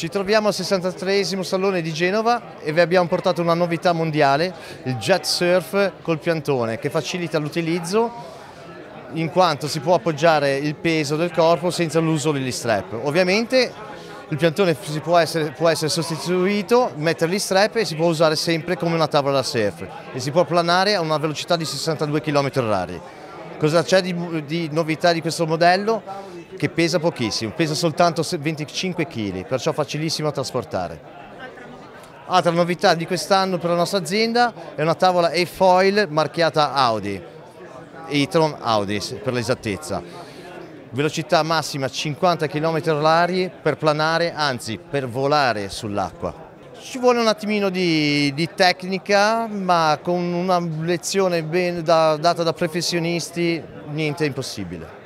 Ci troviamo al 63 Salone di Genova e vi abbiamo portato una novità mondiale, il jet surf col piantone che facilita l'utilizzo in quanto si può appoggiare il peso del corpo senza l'uso degli strap. Ovviamente il piantone può essere, può essere, sostituito, mettere gli strap e si può usare sempre come una tavola da surf e si può planare a una velocità di 62 km/h. Cosa c'è di, di novità di questo modello? Che pesa pochissimo, pesa soltanto 25 kg, perciò facilissimo da trasportare. Altra novità di quest'anno per la nostra azienda è una tavola A-foil marchiata Audi, e-tron Audi per l'esattezza. Velocità massima 50 km h per planare, anzi per volare sull'acqua. Ci vuole un attimino di, di tecnica, ma con una lezione ben da, data da professionisti niente è impossibile.